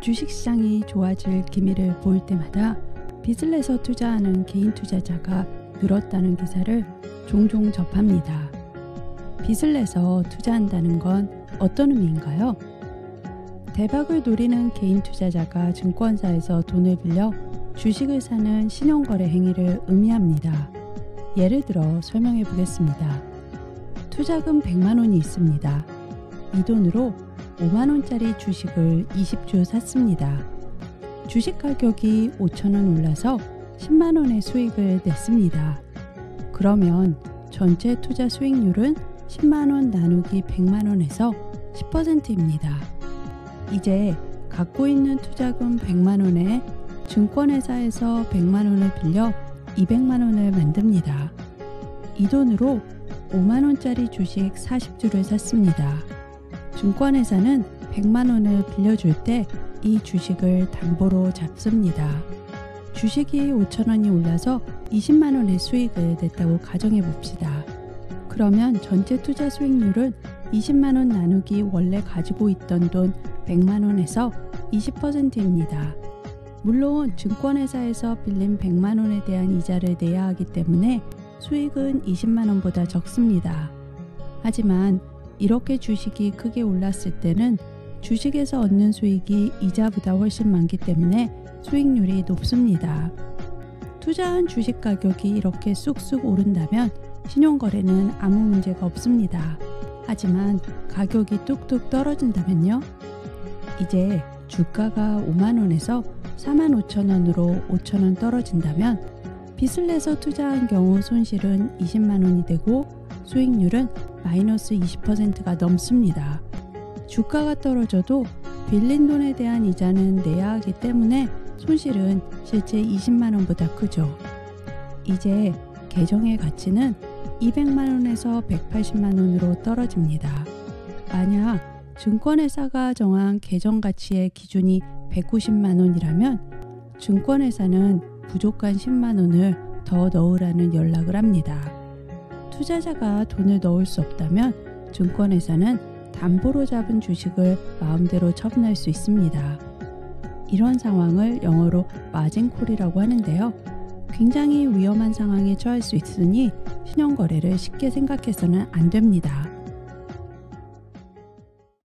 주식시장이 좋아질 기미를 보일 때마다 빚을 내서 투자하는 개인 투자자가 늘었다는 기사를 종종 접합니다. 빚을 내서 투자한다는 건 어떤 의미인가요? 대박을 노리는 개인 투자자가 증권사에서 돈을 빌려 주식을 사는 신용거래 행위를 의미합니다. 예를 들어 설명해 보겠습니다. 투자금 100만 원이 있습니다. 이 돈으로 5만 원짜리 주식을 20주 샀습니다. 주식 가격이 5천 원 올라서 10만 원의 수익을 냈습니다. 그러면 전체 투자 수익률은 10만 원 나누기 100만 원에서 10%입니다. 이제 갖고 있는 투자금 100만 원에 증권회사에서 100만 원을 빌려 200만 원을 만듭니다. 이 돈으로 5만 원짜리 주식 40주를 샀습니다. 증권회사는 100만 원을 빌려줄 때 이 주식을 담보로 잡습니다. 주식이 5천 원이 올라서 20만 원의 수익을 냈다고 가정해 봅시다. 그러면 전체 투자 수익률은 20만 원 나누기 원래 가지고 있던 돈 100만 원에서 20%입니다. 물론 증권회사에서 빌린 100만 원에 대한 이자를 내야 하기 때문에 수익은 20만 원보다 적습니다. 하지만 이렇게 주식이 크게 올랐을 때는 주식에서 얻는 수익이 이자보다 훨씬 많기 때문에 수익률이 높습니다. 투자한 주식 가격이 이렇게 쑥쑥 오른다면 신용거래는 아무 문제가 없습니다. 하지만 가격이 뚝뚝 떨어진다면요? 이제 주가가 5만원에서 4만 5천원으로 5천원 떨어진다면 빚을 내서 투자한 경우 손실은 20만원이 되고 수익률은 마이너스 20%가 넘습니다. 주가가 떨어져도 빌린 돈에 대한 이자는 내야 하기 때문에 손실은 실제 20만원보다 크죠. 이제 계정의 가치는 200만원에서 180만원으로 떨어집니다. 만약 증권회사가 정한 계정 가치의 기준이 190만원이라면 증권회사는 부족한 10만원을 더 넣으라는 연락을 합니다. 투자자가 돈을 넣을 수 없다면 증권회사는 담보로 잡은 주식을 마음대로 처분할 수 있습니다. 이런 상황을 영어로 마진콜이라고 하는데요. 굉장히 위험한 상황에 처할 수 있으니 신용거래를 쉽게 생각해서는 안 됩니다.